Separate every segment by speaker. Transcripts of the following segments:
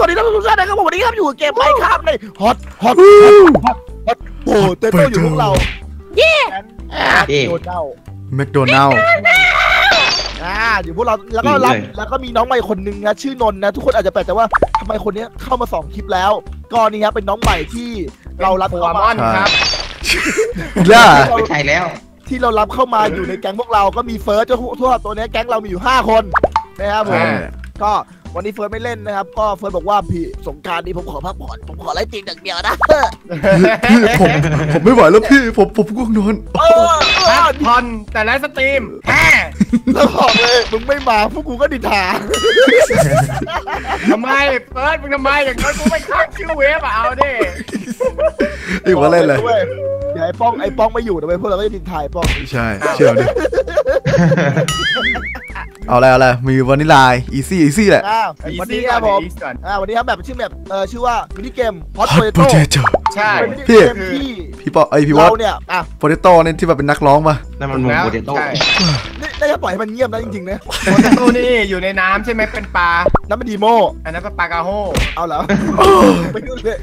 Speaker 1: สวัสดีท่านผู้ชมนะครับผมวันนี้ครับอยู่กับเกมไมค์ครับในฮอตฮอตฮอตฮอตโอ้เต้โต้อยู่พวกเรา
Speaker 2: เย่
Speaker 1: โดนเน่า
Speaker 3: แมคโดนัลล์
Speaker 1: อ่าอยู่พวกเราแล้วก็รับแล้วก็มีน้องใหม่คนนึงนะชื่อนนท์นะทุกคนอาจจะแปลกใจว่าทำไมคนเนี้ยเข้ามาสองคลิปแล้วก็นี่ครับเป็นน้องใหม่ที่เรารับ
Speaker 4: หัว
Speaker 1: เข้าม
Speaker 4: อนครับ
Speaker 3: ล่ะ
Speaker 2: ไม่ใช่แล้ว
Speaker 1: ที่เรารับเข้ามาอยู่ในแก๊งพวกเราก็มีเฟิร์สเจ้าทั่วตัวเนี้ยแก๊งเรามีอยู่ห้าคนนะครับผม
Speaker 4: อ่า
Speaker 1: ก็ วันนี้เฟิร์สไม่เล่นนะครับ ก็เฟิร์สบอกว่าพี่สงกรารนี้ผมขอพักผ่อนผมขอไล่ตีนอย่างเดียวนะ
Speaker 3: พี่ผมผมไม่ไหวแล้วพี่ผมผมง่วงนอน
Speaker 1: เออเอ
Speaker 4: พั
Speaker 1: อก
Speaker 4: ผ่อนแต่ละสตรีมแฮ่
Speaker 1: แล้วบอกเลยมึงไม่มาพวกกูก็ดินทา
Speaker 4: ทำไมเฟิร์สมึงทำไมอย่างนั้นกูไม่ค้างคิวเวฟอะเอาดิ
Speaker 3: ไอ้หัวเล่นเลย
Speaker 1: ว้เดี๋ยวไอ้ป้องไอ้ป้องไม่อยู่นะเว้ยพวกเราก็จะดินทายป้อง
Speaker 3: ใช่เชื่อดิ เอาอะไรเอาอะไรมีวานิลาอีซี่อีซี่แหละ
Speaker 1: อ้าว
Speaker 4: อี
Speaker 1: วัน
Speaker 4: ซี่
Speaker 1: นี้ค
Speaker 4: ก่อ
Speaker 1: รั
Speaker 4: น
Speaker 1: บผม
Speaker 4: อีซี่ก่อน
Speaker 1: อ่าวันนี้ครับแบบชื่อแบบเออชื่อว่ามินิเกมฮอต
Speaker 3: ฮ
Speaker 1: โพ
Speaker 3: อต
Speaker 1: เต
Speaker 3: โพ
Speaker 1: โต้
Speaker 3: เตโต้
Speaker 4: ใช่
Speaker 1: เป็นมินิ
Speaker 3: พี่
Speaker 1: เกมที่
Speaker 3: พี่ปอไอยพี่วอ
Speaker 1: เรา
Speaker 3: ต
Speaker 1: เนี่ยอะ
Speaker 3: โพเตโต้เนี่ยที่แบบเป็นนักร้องปะ
Speaker 2: นั่นมันโมโมเดโต้
Speaker 4: ใช่
Speaker 1: นี่น่าจะปล่อยให้มันเงียบนะจริงๆนะ
Speaker 4: โมเดโต้นี่อยู่ในน้ำใช่ไหมเป็นปลา
Speaker 1: นั่นมันดีโม
Speaker 4: อันนั้นเป็นปลากระโฮ
Speaker 1: เอาเหรอไม่รู้เลย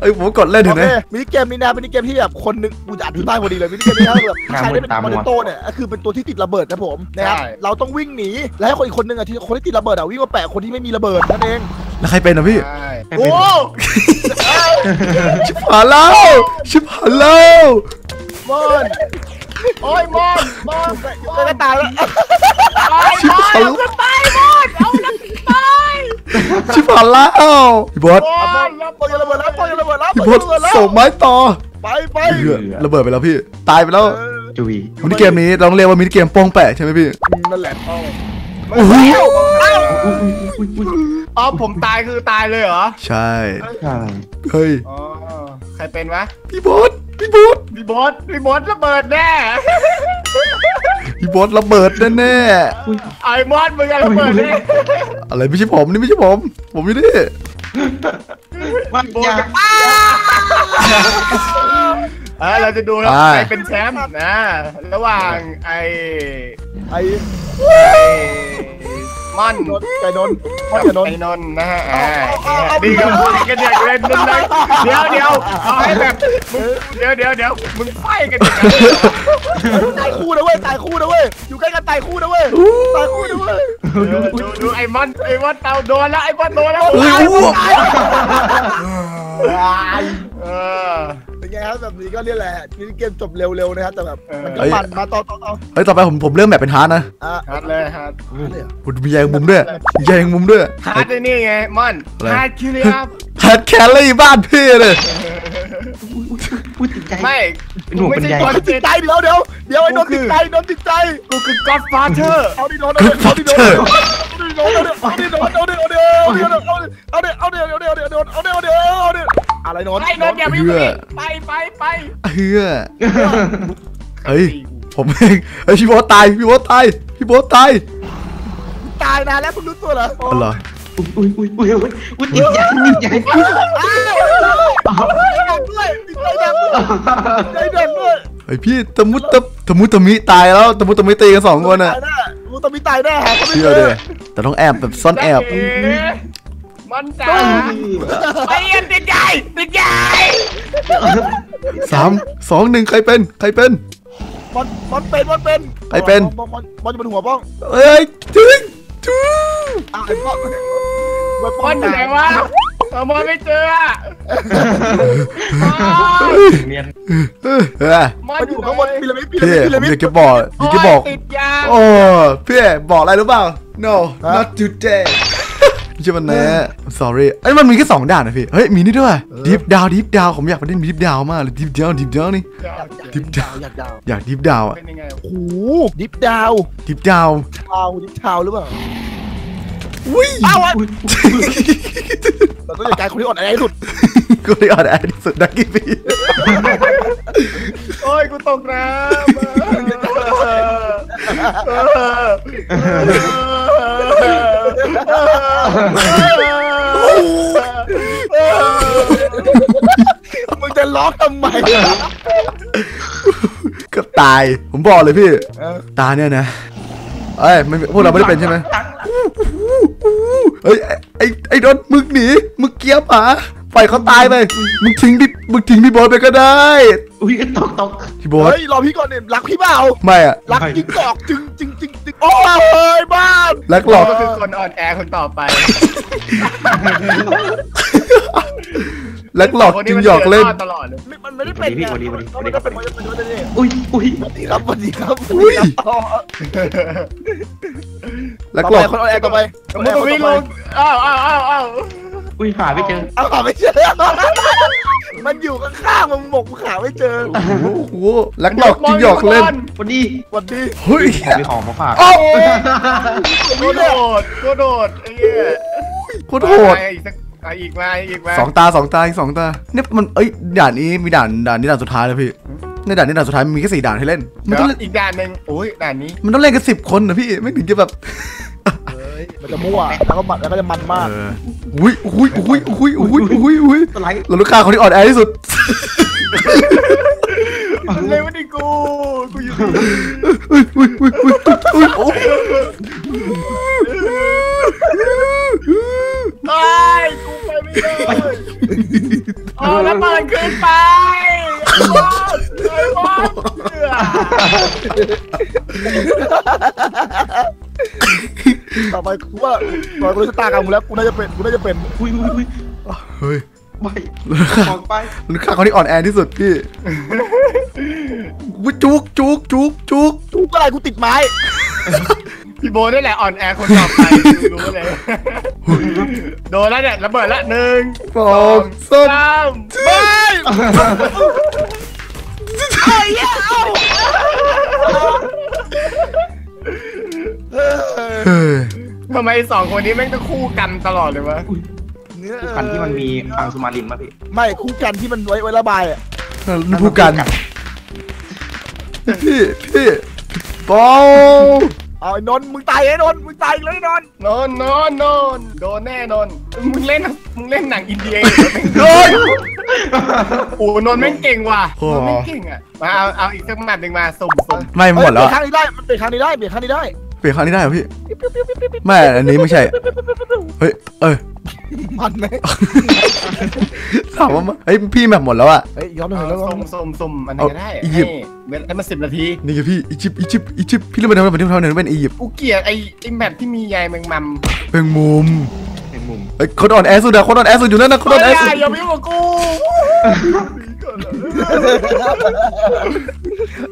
Speaker 3: เอ้ยผมกดเล่น
Speaker 1: โอ
Speaker 3: ถึง
Speaker 1: เค
Speaker 3: นะ
Speaker 1: มินิเกมนี้นะมินิเกมที่แบบคนหนึ่งกูจะอธิบายพอดีเลยมินิเกมนี้นะแบบผู้ชายที่เป็นมอนิโต้เนี่ยก็คือเป็นตัวที่ติดระเบิดนะผมนะครับเราต้องวิ่งหนีแล้วให้คนอีกคนนึงอะที่คนที่ติดระเบิดอะวิ่งมาแปะคนที่ไม่มีระเบิดนั่นเอง
Speaker 3: แล้วใครเป็นอะพี่
Speaker 4: ใช่
Speaker 1: โอ้
Speaker 3: ชิบหายแล้ว ชิบหายแล้ว
Speaker 1: มอน
Speaker 4: โอ้ยมอนมอน
Speaker 1: อยู่ใกล้กันตายแล้ว
Speaker 3: ชิบหายแล้ว
Speaker 4: ตายมอนเอาละตาย
Speaker 3: ชิบหายแล้วพี่บอส
Speaker 4: มอนแล้ว
Speaker 1: ปล่อยระเบิดแล้วปล่อยระเบิดแล้ว
Speaker 3: พี่
Speaker 1: ป
Speaker 3: บ
Speaker 1: ล่
Speaker 3: อ
Speaker 1: อย
Speaker 3: ส
Speaker 1: ระเบิดแล้ว
Speaker 3: ส่งไม้ต่อ
Speaker 1: ไปไป
Speaker 3: เหี้ยระเบิดไปแล้วพี่ ตายไปแล้ว
Speaker 1: เออ
Speaker 2: จุย
Speaker 3: มินิเกมนี้เราต้องเรียกว่ามินิเกมโป้งแปะใช่ไหมพี่
Speaker 1: นั่นแหละเอา
Speaker 3: โอ้โห
Speaker 4: อ๋อผมตายคือตายเลยเหรอ
Speaker 3: ใช่
Speaker 2: ใช่
Speaker 3: เฮ้ย
Speaker 4: อ๋อใครเป็นวะ
Speaker 3: พี่บอสพี่บอส
Speaker 4: พี่บอสพี่บอสระเบิดแน่
Speaker 3: พี่บอสระเบิดแน่
Speaker 4: ไอ้มอนมึงอะระเบิดแน่
Speaker 3: ๆอะไรไม่ใช่ผมนี่ไม่ใช่ผม ผมอยู่นี่
Speaker 2: ว่าอย่า
Speaker 4: เออเราจะดูแล้วใครเป็นแชมป์นะ ระหว่างไอ้
Speaker 1: ไอ้
Speaker 4: ม่อน
Speaker 1: นนท์ไก่นนท์มอนไก่นนท์
Speaker 4: ไอ้นนท์นะฮะอ่าดีกับไอ้กันเดียวเล่นนเลยเดี๋ยวเดี๋ยวเอาให้แบบมึงเดี๋ยวเดี๋ยวเดี๋ยวมึงไฟกันอย่างนั้น
Speaker 1: ตายคู่นะเว้ยตายคู่นะเว้ยอยู่ใกล้กันตายคู่นะเว้ยตายคู่นะเว้ย
Speaker 4: ดูดูไอ้มอนไอ้มอนเตาโดนแล้วไอ้มอนโดนแล้ว
Speaker 3: เฮ้ยอ้วก
Speaker 4: เออ
Speaker 1: เป็น ไงครับแบบนี้ก็เรียกแหละนี่เกมจบเร็วๆนะครับแต่แบบมันก็มันมาต่อต่อต่อ
Speaker 3: เฮ้ยต่อไปผมผมเริ่มแบบเป็นฮาร์ดนะ
Speaker 1: อะ
Speaker 4: ฮัดเลยฮัด
Speaker 3: ผมมีแยงมุมด้วยมีแยงมุมด้วย
Speaker 4: ฮัดไอ้นี่ไงมอน
Speaker 3: อะไร
Speaker 4: ฮัดคิริอัพ
Speaker 3: ฮัดแคลรี่บ้านพี่เลย
Speaker 2: พูดติดใจ
Speaker 4: ไม่
Speaker 2: เป็นห่วงเป็นใย
Speaker 4: ตัว
Speaker 1: ติดใจเดี๋ยวเดี๋ยวเดี๋ยวไอ้นนท์ติดใจนนท์ติดใจ
Speaker 4: กูคือ Godfather
Speaker 1: เอาดินนท์เอาดิเอาดินนท์เอาดินนท์เอาดิเอาดิเอาดิเอาดิเอาดิเอาดิเอาดิเอาดิเอาดิเอาดิเอาดิเอาดิเอาดิอะไรนนท์
Speaker 4: ไอ้นนท์อย่าไปยุ่งกับพี่ไปไปไป
Speaker 3: เฮือเฮ้ยผมเองเฮ้ยพี่บอสตายพี่บอสตายพี่บอสตาย
Speaker 1: ตายนานแล้วคุณรู้ตัวเหรอ
Speaker 3: อ๋อเหรอ
Speaker 2: อุ้ยอุ้ยอุ้ยอุ้ยอุ้ยติดใจติดใจ
Speaker 1: อ้าวใจดังด้วยติดใจดังด้วยใจดังด้วย
Speaker 3: เฮ้ยพี่ตะมุตะตะมุตะมิตายแล้วตะมุตะมิตีกันสองคนอะ
Speaker 1: ตายแน่กูต้องมีตายแน่หาเขาไม่
Speaker 3: เชื่
Speaker 1: เจ
Speaker 3: อ
Speaker 1: อ
Speaker 3: เลยแต่ต้องแอบแบบซ่อนแอบ
Speaker 4: เมันจ้าไปเอ็นติดใหญ่ติดใหญ่
Speaker 3: สามสองหนึ่งใครเป็นใครเป็น
Speaker 1: บอลบอลเป็นบอลเป็น
Speaker 3: ใครเป็น
Speaker 1: บอลบอลบอลจะเป็นหัวป้อง
Speaker 3: เอ้ยจึงจึง
Speaker 1: อะไอ้ป้องไอ้ป้
Speaker 4: มอนอยู่ไหนวะเอามอนไม่เจออะมอน
Speaker 2: เนียน
Speaker 3: เออเออ
Speaker 4: มอ
Speaker 1: มันน
Speaker 4: อ
Speaker 1: อยู่
Speaker 4: ยู่
Speaker 1: ข้างบนพีระมิดพีระ
Speaker 3: พี่
Speaker 1: มิดพี
Speaker 3: ผ
Speaker 1: ระ
Speaker 3: ม
Speaker 1: มิด
Speaker 3: อยากจะบอกอยากจะบอก
Speaker 4: ติดยา
Speaker 3: โอ้พี่บอกอะไรรู้เปล่า no not today ไม่ใช่วันนี้ sorry เอ้ยมันมีแค่สองด่านนะพี่ เฮ้ย มีนี่ด้วย deep down deep down ผมอยากไปเล่น deep down มากเลย deep down deep down นี่ ดิบดาว
Speaker 1: อยากดาว
Speaker 3: อยาก deep down อะ
Speaker 4: เป็นยังไง
Speaker 1: โอ้โหดิฟดาว
Speaker 3: deep down
Speaker 1: ดาวดิฟดาวหรือเปล่า
Speaker 3: อุ้ย
Speaker 1: อ้าวอะเราต้องจัดการคนที่อ่อนแอที่สุด
Speaker 3: กูได้อ่อนแอที่สุดนักกี้พี่
Speaker 4: โอ้ยกูตกน้ำ
Speaker 1: มึงจะร้องทำไม
Speaker 3: เก็ตาย ผมบอกเลยพี่
Speaker 1: เออ
Speaker 3: ตาเนี่ยนะเอ้ยไม่พวกเราไม่ได้เป็นใช่ไหมเฮ้ยไอ้ไอ้ไอ้โดนมึงหนีมึงเกี้ยวหมาปล่อยเขาตายไป มึงทิ้งพี่มึงทิ้งพี่โบอสไปก็ได้
Speaker 2: อุ้ยตกตก
Speaker 3: พี่โบอส
Speaker 1: เฮ้ยรอพี่ก่อนเนี่ยรักพี่เปล่า
Speaker 3: ไม่อะ
Speaker 1: รัก
Speaker 2: ไม่
Speaker 1: จริงกอกจึงจึงจึงจึง โอ้ยบ้าน
Speaker 3: แล็กหลอก
Speaker 4: ก็คือคนอ่อนแอคนต่อไป
Speaker 3: แล็กหลอก
Speaker 4: คน
Speaker 3: จึ
Speaker 4: นี้
Speaker 3: ง
Speaker 4: มัน
Speaker 3: หยอกเล่น
Speaker 4: รดตลอดเลย
Speaker 1: ไม่มันไม่ได้เป็นไงมันไม่ได้เป็นมันจะเป็นมันจะเป็น
Speaker 2: อุ้ยอุ้ย
Speaker 1: สวัสดีครับสวัสดีครับ
Speaker 3: อุ้ย
Speaker 1: อ๋อ
Speaker 3: แล็ก
Speaker 1: ต่อ
Speaker 3: หล
Speaker 1: ไป
Speaker 3: อก
Speaker 1: คนออนแอร์ต่อไปคน
Speaker 4: มึง
Speaker 1: ต่อ
Speaker 4: ไม่
Speaker 1: ไป
Speaker 4: ลงอ้าวอ้าวอ้าว อ้าว
Speaker 2: อุ้ยหาไม่เจอ
Speaker 1: เอาขาไม่เจอ มันอยู่ข้างๆมันบอกกูขาไม่เจอ
Speaker 3: โอ้โหแล็กหลอกจึงหยอกเล่น
Speaker 2: วันนี้
Speaker 1: สวัสดี
Speaker 3: เฮ้ย
Speaker 2: มีของมาฝาก
Speaker 3: อ้าว
Speaker 4: กูโดดกูโดดไอ้เหี้ย
Speaker 3: โคตรโหด
Speaker 4: มาอีกสักอะอีกมาอีกมา
Speaker 3: สองตาสองตาอีกสองตาเนี่ยมันเอ้ยด่านนี้มีด่านด่านนี้ด่านสุดท้ายแล้วพี่ในด่านนี้ด่านสุดท้ายมีแค่สี่ด่านให้เล่นมัน
Speaker 4: เดี๋ย
Speaker 3: ต้อง
Speaker 4: ว
Speaker 3: เล่น
Speaker 4: อีกด่านหนึ่งโอ้ยด่านนี้
Speaker 3: มันต้องเล่นกันสิบคนนะพี่ไม่ถึงจะแบบ
Speaker 1: เฮ้ย มันจะมั่วแล้วก็มันแล้วก็จะมันมาก
Speaker 3: เอออุ้ยอุ้ยอุ้ยอุ้ยอุ้ยอุ้ยอุ้ย
Speaker 2: สไลด์
Speaker 3: เราลูกค้าคนที่อ่อนแอที่สุด
Speaker 4: เลยวะนี่กูกูอยู่
Speaker 3: อุ้ยอุ้ยอุ้ยอุ้ยอุ้ยโอ้
Speaker 4: ตายกูไปไม่ได้อ๋อแล้วมันขึ้นไปไอ้บอสเสือ
Speaker 1: ต่อไปกูว่าต่อไปกูรู้ชะตากรรมกูแล้วกูน่าจะเป็นกูน่าจะเป็น
Speaker 2: อุ้ยอุ้ยอุ้ย
Speaker 3: เฮ้ย
Speaker 2: ไปออกไป
Speaker 3: ลูกค้าคนที่อ่อนแอที่สุดพี่อุ้ยจุกจุกจุกจุก
Speaker 1: กูก็อะไรกูติดไม้
Speaker 4: พี่โบนี่แหละอ่อนแอคนต่อไปรู้เลยโดนแล้วเนี่ยระเบิดละหนึ่ง
Speaker 3: สองสาม
Speaker 4: สาม
Speaker 1: ไม่ไอ้เหี้ย
Speaker 4: ทำไมสองคนนี้แม่งต้องคู่กันตลอดเลยวะ
Speaker 1: เนี่ย
Speaker 2: ทุกคันที่มันมีอังสุมารินมาพี่
Speaker 1: ไม่คู่กันที่มันไว้ไว้ระบายอะ
Speaker 3: นี่พูดกันพี่พี่บอล
Speaker 1: เอาไอ้นนท์มึงตายไอ้นนท์มึงตายอีกแล้วไอ้นนท์
Speaker 4: นอนนอนนอนโดนแน่นอนมึงเล่นมึงเล่นหนังอินเดีย
Speaker 3: โอ้ย
Speaker 4: โอ้นนท์แม่งเก่งว่ะนนท์แม่งเก่งอะมาเอาเอาอีกสักแมตช์หนึ่งมาสุ่มสุ่ม
Speaker 3: ไม่หมดแล้ว
Speaker 1: เปลี่ยนข้างนี้ได้มันเปลี่ยนข้างนี้ได้เปลี่ยนข้างนี้ได้
Speaker 3: เปลี่ยนครั้งนี้ได้เหรอพี่ ไม่ อันนี้ไม่ใช่ เฮ้ย เอ้ย
Speaker 1: มันไหม
Speaker 3: ถามว่าเฮ้ยพี่แบบหมดแล้วอะ
Speaker 1: เฮ้ยย้อนหนึ่ง
Speaker 4: เอา
Speaker 1: แล้ว
Speaker 4: สุ่มสุ่มสุ่มอันไหนก็ได้
Speaker 3: เอาอียิ
Speaker 4: ให้
Speaker 3: ปต์
Speaker 4: เว้นให้มันสิบนาที
Speaker 3: นี่ไงพี่อียิปต์อียิปต์อียิปต์พี่เล่นมาทำไมเป็นที่เท่านั้นเป็นอียิปต์
Speaker 4: กูเกลียดไอ้ไอ้ map ที่มียายแมงมุม
Speaker 3: เป็นมุม
Speaker 2: ในมุม
Speaker 3: เฮ้ยคนอ่อนแอสุดอะคนอ่อนแอสุดอยู่นั่นนะคนอ่อนแอสุด
Speaker 4: อย่าอย่าไปยุ่งกับกู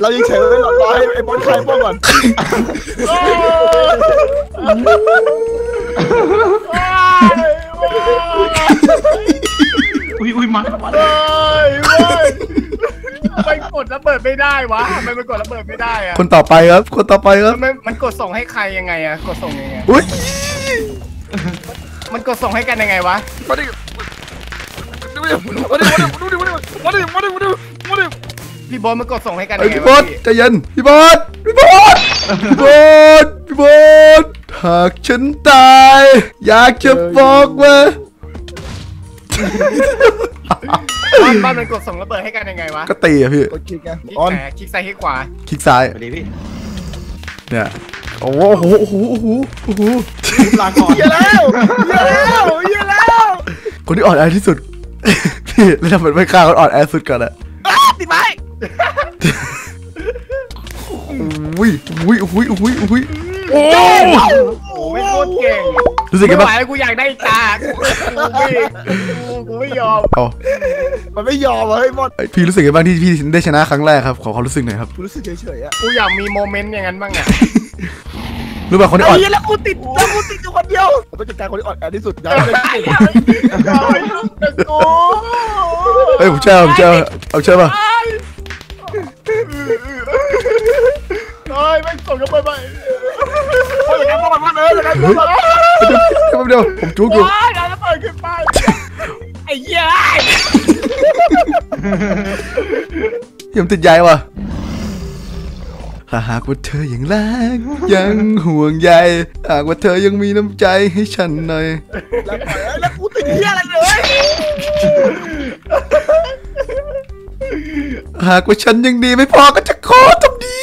Speaker 1: เรายังเฉยเลยรอให้ไอ้บอลคลายป้องก่อน
Speaker 4: อุ้ย
Speaker 2: อุ้ยมามา
Speaker 4: เฮ้ยว้ยไมกดระเบิดไม่ได้วะทำไมมันกดระเบิดไม่ได้อะ
Speaker 3: คนต่อไปครับ คนต่อไปครับ
Speaker 4: มมันกดส่งให้ใครยังไงอะกดส่งยังไง
Speaker 3: อุ้ย
Speaker 4: มันกดส่งให้กันยังไงวะ
Speaker 1: มาดิมาดิมาดิมาดิมาดิ มาดิมาดิมาดิมาดิ
Speaker 4: พี่บอลมันกดส่งให้กัน
Speaker 3: เฮ้
Speaker 4: ยั
Speaker 3: ย
Speaker 4: งไง
Speaker 3: พี่บอ
Speaker 4: วะ
Speaker 3: สใจเย็นพี่บอสพี่บอสพี่บอสพี่บอสหากฉันตาย อยากจะบอกว่า
Speaker 4: บ้านบ้านมันกดส่งระเบิดให้กันยังไงวะ
Speaker 3: ก็ตีอะพี่
Speaker 1: กดคลิกไง
Speaker 4: คลิก
Speaker 1: ออน
Speaker 4: ไหนคลิกซ้ายคลิกขวา
Speaker 3: คลิกซ้าย
Speaker 2: สวัสดีพี่
Speaker 3: เนี่ยโอ้โหโอ้โหโอ้โหโอ้โห
Speaker 2: ลาก่อน
Speaker 1: เหี้ยแล้วเหี้ยแล้วเหี้ยแล้ว
Speaker 3: คนที่อ่อนแอที่สุดพี่ แล้วทำไมไม่ฆ่าคนอ่อนแอสุดก่อนอะ
Speaker 1: อ้าติดไม้
Speaker 3: อุ้ยอุ้ยอุ้ยอุ้ยอุ้ยโอ้
Speaker 4: โอ้ไม่โคตรเก่ง
Speaker 3: รู้สึกไง
Speaker 4: ไม่
Speaker 3: บ้าง
Speaker 4: ไหวกูอยากได้ตากูไม่กูกูไม่ยอม
Speaker 3: เอา
Speaker 1: มันไม่ยอมเฮ้ยมด
Speaker 3: เอ้ยพี่รู้สึกไงบ้างที่พี่ได้ชนะครั้งแรกครับ ขอความรู้สึกหน่อยครับ
Speaker 1: กูรู้สึกเฉยๆอะ
Speaker 4: กูอยากมีโมเมนต์อย่างนั้นบ้างอะ
Speaker 3: รู้ป่ะคนที่
Speaker 1: ไอ้
Speaker 3: อ่อน
Speaker 1: เหี้ยแล้วกูติดแล้วกูติดอยู่คนเดียวผมต้องจัดการคนที่อ่อนแอที่สุดย้ายไปที่
Speaker 4: เอาไอ้ลูกตะกู
Speaker 3: เฮ้ยผมเชื่อผมเชื่อเอาเชื่อป่ะ
Speaker 4: เฮ้ยไม่ส่งกันไปไป
Speaker 1: โอ้ยอย่างนั้นป้องกันเลยอย่างนั้นป้องกันเลย
Speaker 3: เดี๋ยวเดี๋ยวผมจุกอยู่
Speaker 4: ว้ายเอาแล้วเปิดขึ้นไปไอ้เหี้ย
Speaker 3: ยังติดใยว่ะ ถ้าหากว่าเธอยังรักยังห่วงใยหากว่าเธอยังมีน้ำใจให้ฉันหน่อย
Speaker 1: แล้วปล่อยเอ้ยแล้วกูติดเหี้ยอะไรเลย
Speaker 3: หากว่าฉันยังดีไม่พอก็จะขอทำดี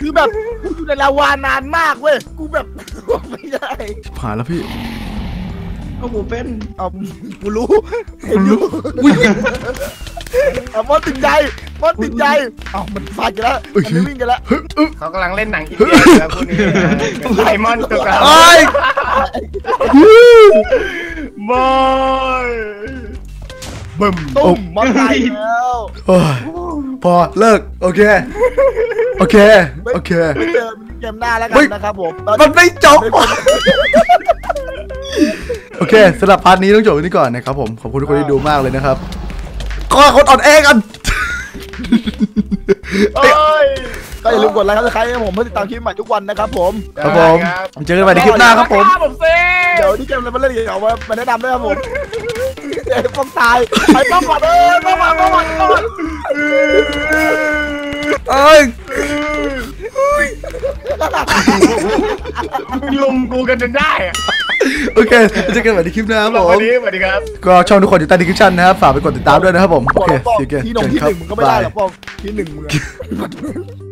Speaker 1: คือแบบกูอยู่ในลาวานานมากเว้ย กูแบบไม่ไม่ใช่
Speaker 3: ผ่านแล้วพี่
Speaker 2: โอ้โหเป็น
Speaker 1: เอากูรู้เห็นอยู่เอามอนติดใจ มอนติดใจเอามันฟาดกันแล้วมันไม่วิ่งกันแล้ว
Speaker 3: เฮ้ยเอ้ย
Speaker 4: เขากำลังเล่นหนังอินเดียแล้วพวกนี้ไดมอนด์ตัวกลาง
Speaker 3: เอ้ย
Speaker 4: บอย
Speaker 1: บึ้มตุ้มมอนตายแล้ว
Speaker 3: โอ้ยพอเลิกโอเค โอเค โอเค
Speaker 1: ไม่เจอเกมหน้าแล้วกัน
Speaker 3: เฮ้ย
Speaker 1: นะครับผม
Speaker 3: มันไม่จบโอเคสำหรับ part นี้ต้องจบไว้นี่ก่อนนะครับผมขอบคุณทุกคนที่ดูมากเลยนะครับขอคนอ่อนแอกัน
Speaker 4: โอ้ย
Speaker 1: ก็อย่าลืมกด like subscribe ให้ผมเพื่อติดตามคลิปใหม่ทุกวันนะครับผม
Speaker 3: ครับผม เจอกันใหม่ในคลิปหน้าครับผม
Speaker 4: ผมเซ่
Speaker 1: เดี๋ยวที่เกมอะไรมาเล่นเดี๋ยวเอามามาแนะนำด้วยครับผมไอ้ป้อมตายไอ้ป้อมก่อนเออป้อมก่อนป้อมก่อนป้อมก่อน
Speaker 3: เอ้ย
Speaker 4: ลุมกูกันจนได้อะ
Speaker 3: โอเคเจอกันใหม่ในคลิปหน้าครับผ
Speaker 4: สวั
Speaker 3: ม
Speaker 4: สดีสวัสดีครับ
Speaker 3: ก็ช่องทุกคนอยู่ใต้ดีคริปชั่นนะครับ ฝากไปกดติดตามด้วยนะครับผม โอเค
Speaker 1: ป้อม
Speaker 3: see you again
Speaker 1: ที่หนึ่งที่หนึ่งมึงก็ไม่ได้หรอกป้อมที่หนึ่งมึงอะ